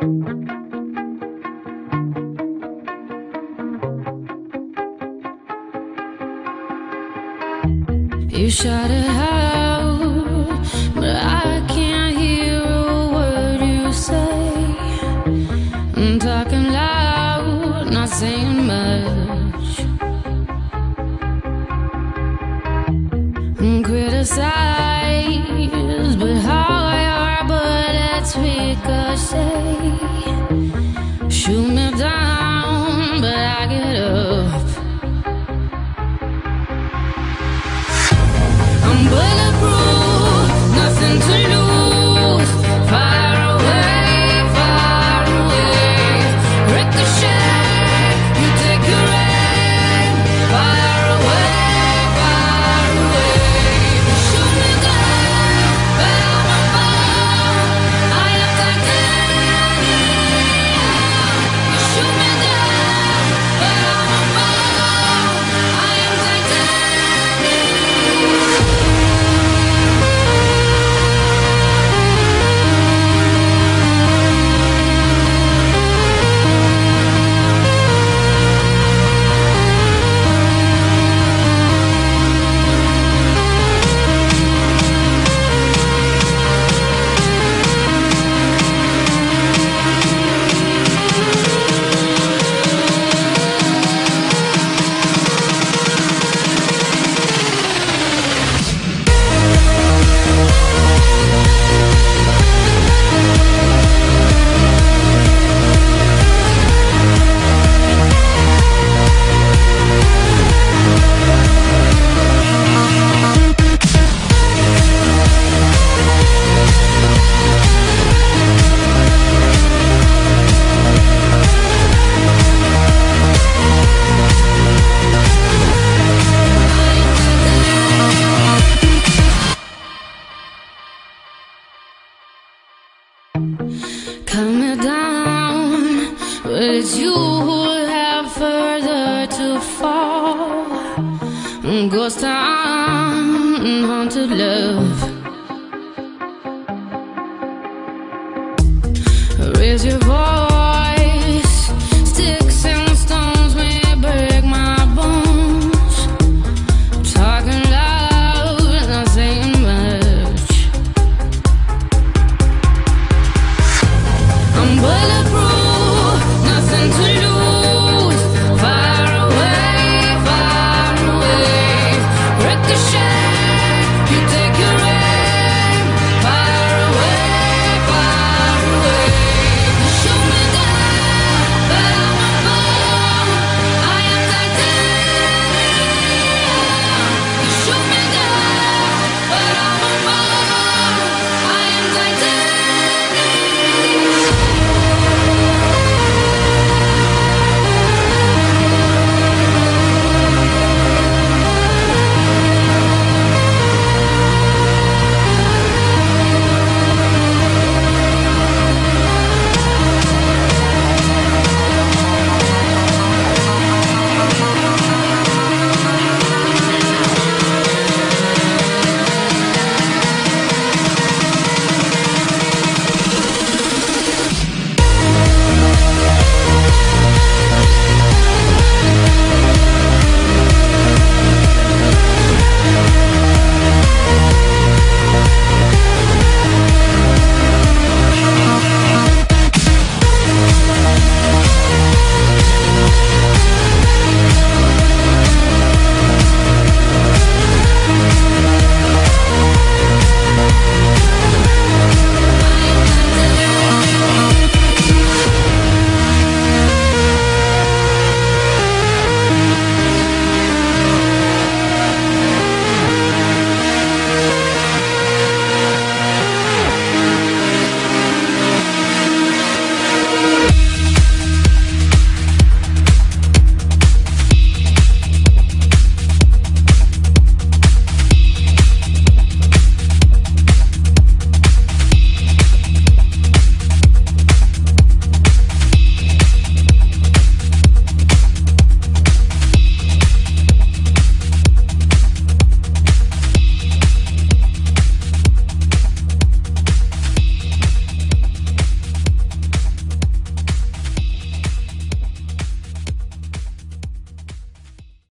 You shot it out, but I can't hear a word you say. I'm talking loud, not saying much. I'm criticized, but how your bullets ricochet. Shoot me down, Cut me down, but you who have further to fall. Ghost town, haunted love. Raise your voice.